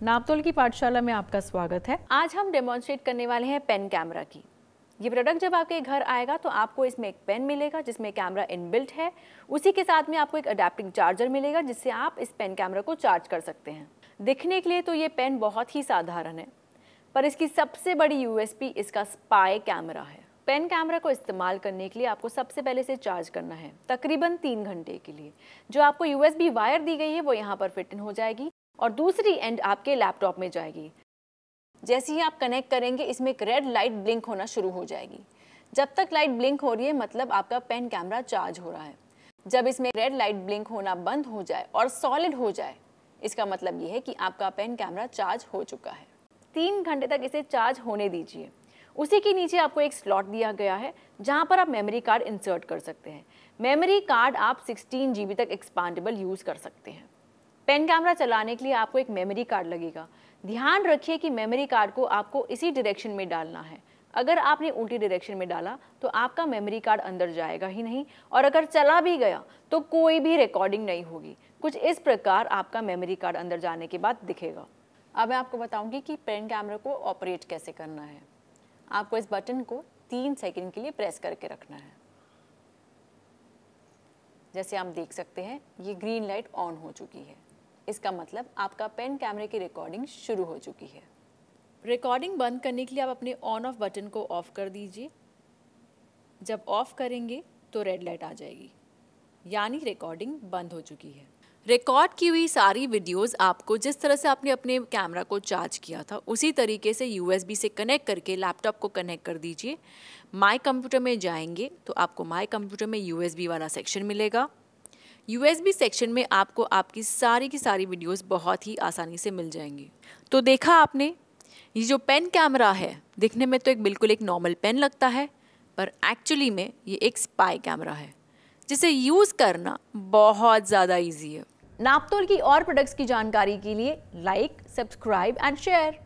नापतोल की पाठशाला में आपका स्वागत है। आज हम डेमोन्स्ट्रेट करने वाले हैं पेन कैमरा की। ये प्रोडक्ट जब आपके घर आएगा तो आपको इसमें एक पेन मिलेगा, जिसमें कैमरा इनबिल्ट है। उसी के साथ में आपको एक अडेप्टिंग चार्जर मिलेगा, जिससे आप इस पेन कैमरा को चार्ज कर सकते हैं। दिखने के लिए तो ये पेन बहुत ही साधारण है, पर इसकी सबसे बड़ी यूएसपी इसका स्पाई कैमरा है। पेन कैमरा को इस्तेमाल करने के लिए आपको सबसे पहले से चार्ज करना है, तकरीबन तीन घंटे के लिए। जो आपको यूएसबी वायर दी गई है, वो यहाँ पर फिट इन हो जाएगी। और दूसरी एंड आपके लैपटॉप में जाएगी। जैसे ही आप कनेक्ट करेंगे, इसमें एक रेड लाइट ब्लिंक होना शुरू हो जाएगी। जब तक लाइट ब्लिंक हो रही है मतलब आपका पेन कैमरा चार्ज हो रहा है। जब इसमें रेड लाइट ब्लिंक होना बंद हो जाए और सॉलिड हो जाए, इसका मतलब ये है कि आपका पेन कैमरा चार्ज हो चुका है। तीन घंटे तक इसे चार्ज होने दीजिए। उसी के नीचे आपको एक स्लॉट दिया गया है, जहाँ पर आप मेमोरी कार्ड इंसर्ट कर सकते हैं। मेमोरी कार्ड आप 16 जी तक एक्सपांडेबल यूज़ कर सकते हैं। पेन कैमरा चलाने के लिए आपको एक मेमोरी कार्ड लगेगा। ध्यान रखिए कि मेमोरी कार्ड को आपको इसी डायरेक्शन में डालना है। अगर आपने उल्टी डायरेक्शन में डाला तो आपका मेमोरी कार्ड अंदर जाएगा ही नहीं। और अगर चला भी गया तो कोई भी रिकॉर्डिंग नहीं होगी। कुछ इस प्रकार आपका मेमोरी कार्ड अंदर जाने के बाद दिखेगा। अब मैं आपको बताऊँगी कि पेन कैमरा को ऑपरेट कैसे करना है। आपको इस बटन को तीन सेकंड के लिए प्रेस करके रखना है। जैसे आप देख सकते हैं, ये ग्रीन लाइट ऑन हो चुकी है। इसका मतलब आपका पेन कैमरे की रिकॉर्डिंग शुरू हो चुकी है। रिकॉर्डिंग बंद करने के लिए आप अपने ऑन ऑफ़ बटन को ऑफ़ कर दीजिए। जब ऑफ़ करेंगे तो रेड लाइट आ जाएगी। यानी रिकॉर्डिंग बंद हो चुकी है। रिकॉर्ड की हुई सारी वीडियोस आपको जिस तरह से आपने अपने कैमरा को चार्ज किया था, उसी तरीके से यूएसबी से कनेक्ट करके लैपटॉप को कनेक्ट कर दीजिए। माय कंप्यूटर में जाएँगे तो आपको माय कंप्यूटर में यूएसबी वाला सेक्शन मिलेगा। यूएसबी सेक्शन में आपको आपकी सारी की सारी वीडियोस बहुत ही आसानी से मिल जाएँगी। तो देखा आपने, ये जो पेन कैमरा है, दिखने में तो एक बिल्कुल एक नॉर्मल पेन लगता है, पर एक्चुअली में ये एक स्पाई कैमरा है। जिसे यूज़ करना बहुत ज़्यादा ईजी है। नापतोल की और प्रोडक्ट्स की जानकारी के लिए लाइक सब्सक्राइब एंड शेयर